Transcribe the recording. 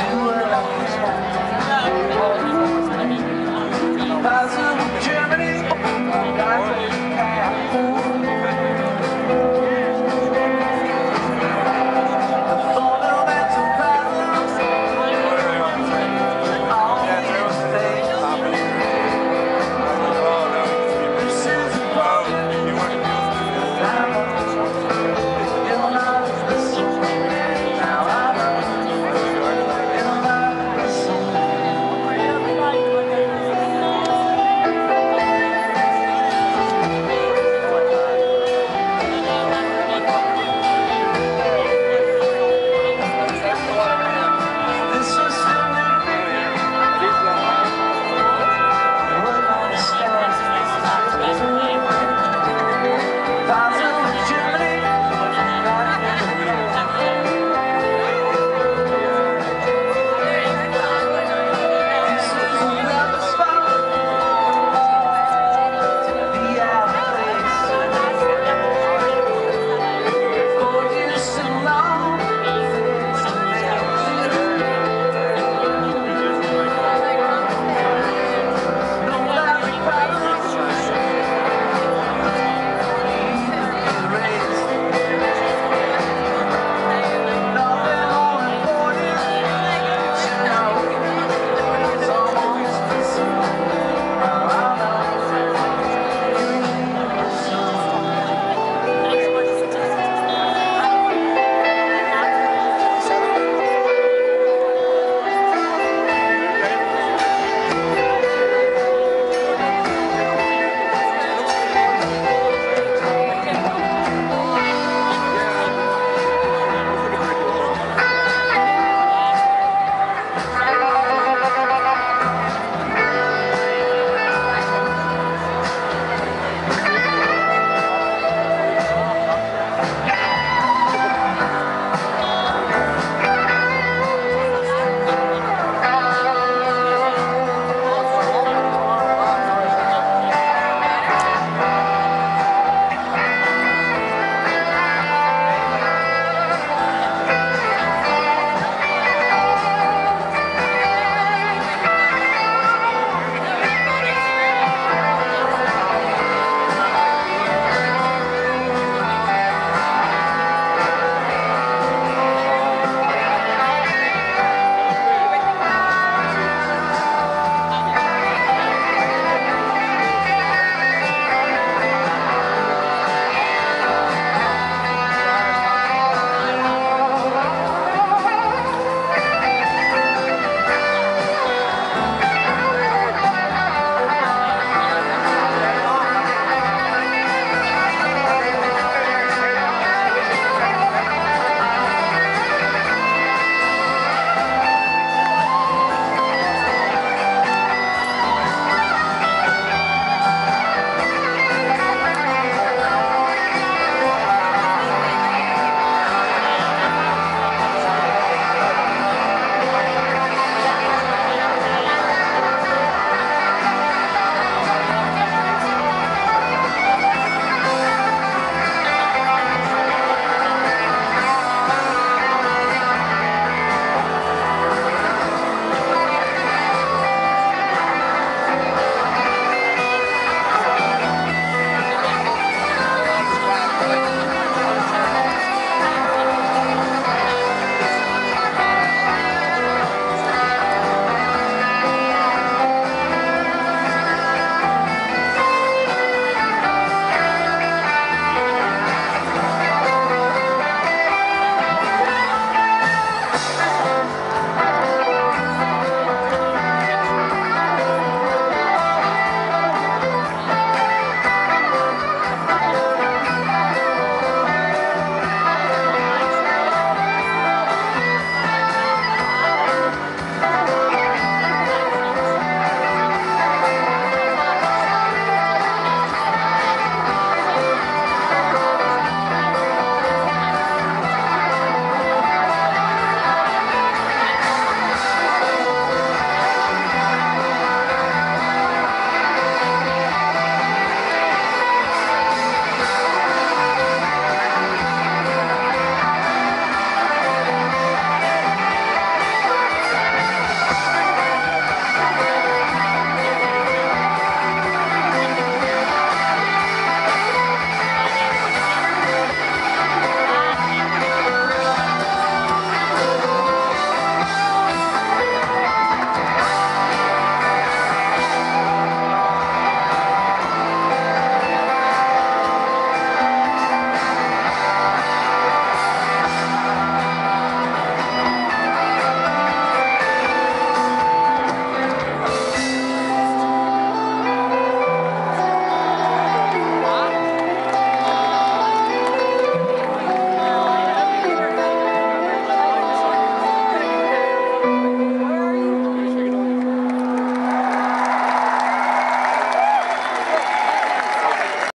Ten